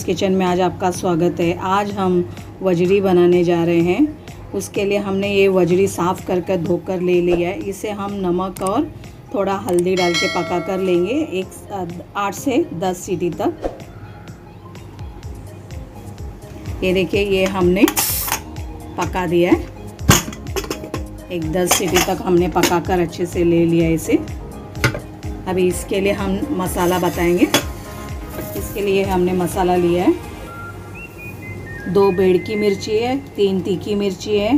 राज kitchen में आज आपका स्वागत है। आज हम वजरी बनाने जा रहे हैं। उसके लिए हमने ये वजरी साफ़ कर कर धोकर ले लिया है। इसे हम नमक और थोड़ा हल्दी डाल के पका कर लेंगे। एक आठ से दस सीटी तक। ये देखिए, ये हमने पका दिया है। एक दस सीटी तक हमने पका कर अच्छे से ले लिया इसे। अभी इसके लिए हम मसाला बताएँगे। इसके लिए हमने मसाला लिया है। दो बेड़ की मिर्ची है, तीन तीखी मिर्ची है,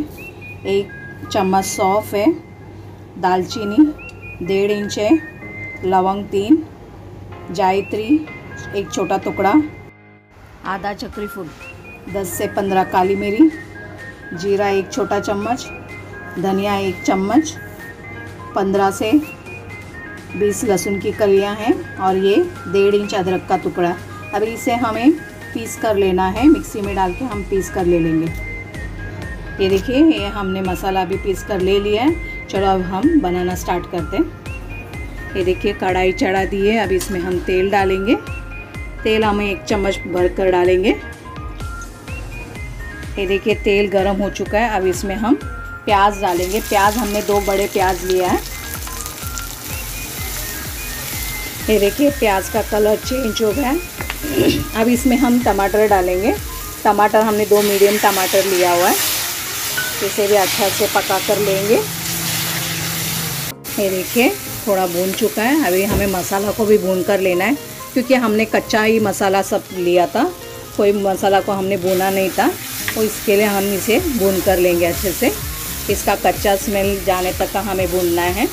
एक चम्मच सौफ है, दालचीनी, डेढ़ इंच है, लवंग तीन, जायत्री, एक छोटा टुकड़ा, आधा चक्री फूल, दस से पंद्रह काली मिरी, जीरा एक छोटा चम्मच, धनिया एक चम्मच, पंद्रह से बीस लहसुन की कलियाँ हैं और ये डेढ़ इंच अदरक का टुकड़ा। अभी इसे हमें पीस कर लेना है। मिक्सी में डाल के हम पीस कर ले लेंगे। ये देखिए, ये हमने मसाला भी पीस कर ले लिया है। चलो, अब हम बनाना स्टार्ट करते हैं। ये देखिए, कढ़ाई चढ़ा दी है। अब इसमें हम तेल डालेंगे। तेल हमें एक चम्मच भर कर डालेंगे। ये देखिए, तेल गरम हो चुका है। अब इसमें हम प्याज डालेंगे। प्याज हमने दो बड़े प्याज लिया है। ये देखिए, प्याज का कलर चेंज हो गया। अब इसमें हम टमाटर डालेंगे। टमाटर हमने दो मीडियम टमाटर लिया हुआ है। इसे भी अच्छा से पका कर लेंगे। ये देखिए, थोड़ा भून चुका है। अभी हमें मसाला को भी भून कर लेना है, क्योंकि हमने कच्चा ही मसाला सब लिया था। कोई मसाला को हमने भूना नहीं था। तो इसके लिए हम इसे भून कर लेंगे अच्छे से। इसका कच्चा स्मेल जाने तक का हमें भूनना है।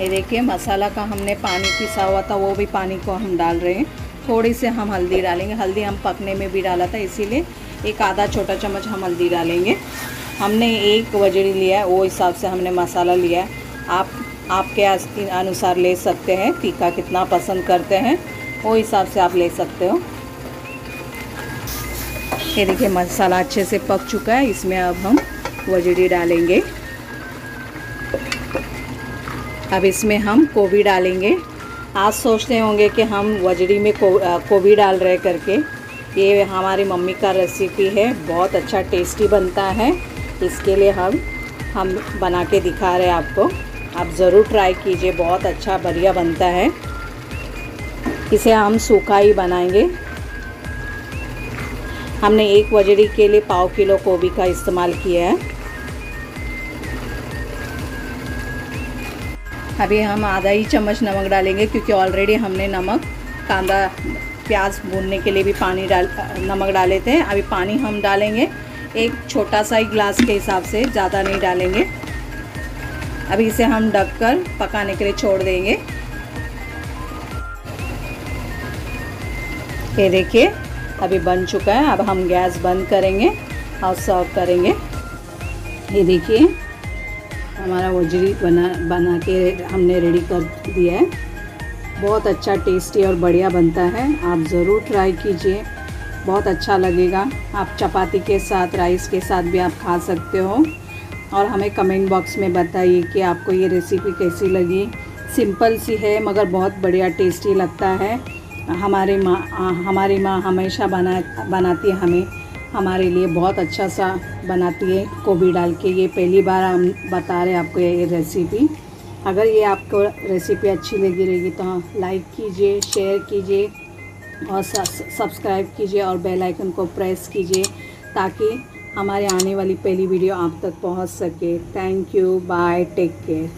ये देखिए, मसाला का हमने पानी पिसा हुआ था, वो भी पानी को हम डाल रहे हैं। थोड़ी से हम हल्दी डालेंगे। हल्दी हम पकने में भी डाला था, इसीलिए एक आधा छोटा चम्मच हम हल्दी डालेंगे। हमने एक वजड़ी लिया है, वो हिसाब से हमने मसाला लिया है। आप, आपके अनुसार ले सकते हैं, तीखा कितना पसंद करते हैं, वो हिसाब से आप ले सकते हो। ये देखिए, मसाला अच्छे से पक चुका है, इसमें अब हम वजड़ी डालेंगे। अब इसमें हम कोबी डालेंगे। आज सोचते होंगे कि हम वजड़ी में को, डाल रहे करके। ये हमारी मम्मी का रेसिपी है बहुत अच्छा टेस्टी बनता है। इसके लिए हम हम बना के दिखा रहे हैं आपको। आप ज़रूर ट्राई कीजिए बहुत अच्छा बढ़िया बनता है। इसे हम सूखा ही बनाएँगे। हमने एक वजड़ी के लिए पाव किलो गोभी का इस्तेमाल किया है। अभी हम आधा ही चम्मच नमक डालेंगे क्योंकि ऑलरेडी हमने नमक, कांदा, प्याज भूनने के लिए भी पानी डाल, नमक डाले थे। अभी पानी हम डालेंगे। एक छोटा सा ही ग्लास के हिसाब से, ज़्यादा नहीं डालेंगे। अभी इसे हम ढककर पकाने के लिए छोड़ देंगे। ये देखिए, अभी बन चुका है। अब हम गैस बंद करेंगे और सर्व करेंगे। ये देखिए। हमारा वजरी बना बना के हमने रेडी कर दिया है। बहुत अच्छा टेस्टी और बढ़िया बनता है। आप ज़रूर ट्राई कीजिए। बहुत अच्छा लगेगा। आप चपाती के साथ राइस के साथ भी आप खा सकते हो। और हमें कमेंट बॉक्स में बताइए कि आपको ये रेसिपी कैसी लगी। सिंपल सी है, मगर बहुत बढ़िया टेस्टी लगता है। हमारे माँ, हमारी माँ हमेशा बना, बनाती हमें। हमारे लिए बहुत अच्छा सा बनाती है गोभी डाल के। ये पहली बार हम बता रहे हैं आपको ये रेसिपी अगर ये आपको रेसिपी अच्छी लगी रहेगी तो लाइक कीजिए शेयर कीजिए और सब्सक्राइब कीजिए और बेल आइकन को प्रेस कीजिए ताकि हमारे आने वाली पहली वीडियो आप तक पहुँच सके। Thank you bye take care